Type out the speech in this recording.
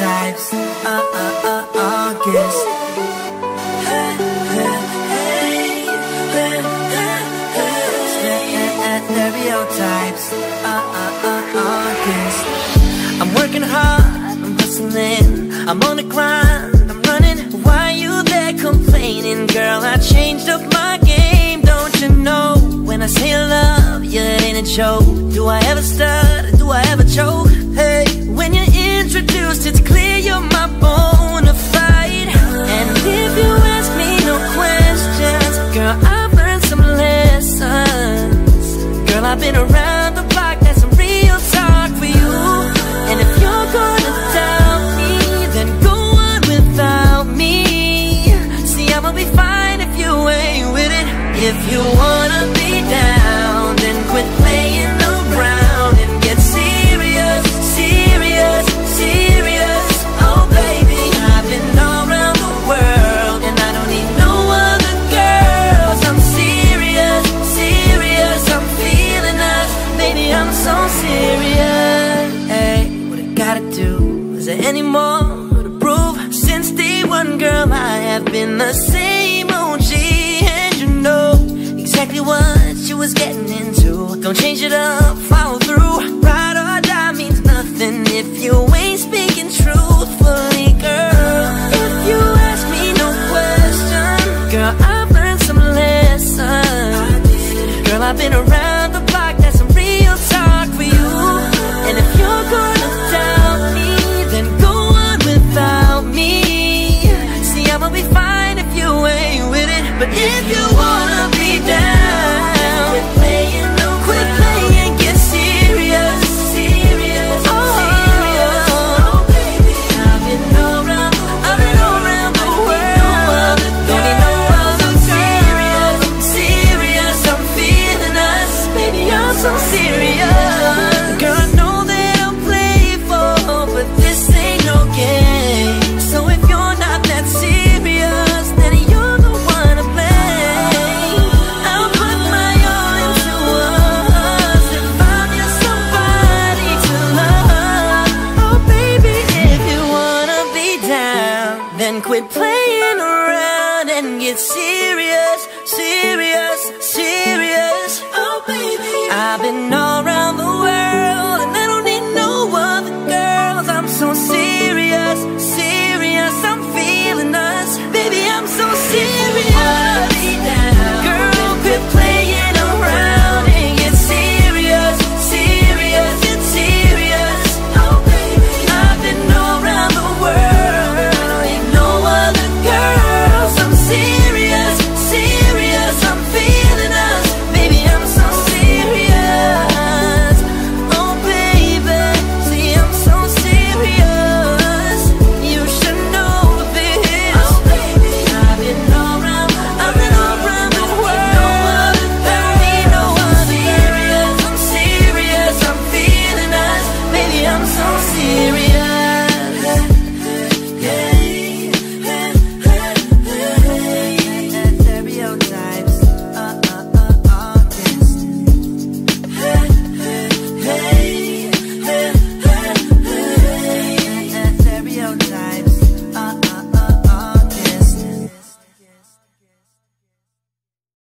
stereotypes. Uh, uh, uh, August. Stereotypes. Uh, uh, uh, August. I'm working hard, I'm hustling, I'm on the grind, I'm running. Why you there complaining, girl? I changed up my game, don't you know? When I say love, you ain't a joke. Do I ever stutter? Do I ever choke? Down, then quit playing around and get serious, serious, serious. Oh, baby, I've been all around the world and I don't need no other girls. I'm serious, serious. I'm feeling us, baby. I'm so serious. Hey, what I gotta do? Is there any more to prove? Since day one, girl, I have been the same OG, and you know exactly what was getting into. Don't change it up, follow through. Ride or die means nothing if you ain't speaking truthfully, girl. If you ask me no question, girl, I've learned some lessons. Girl, I've been around And quit playing around and get serious, serious, serious. Oh baby. I've been all around the world and I don't need no other girls. I'm so serious.